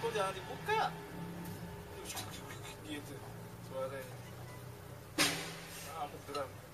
거지 아니 못 가! 얘들 좋아해. 아, 아무튼.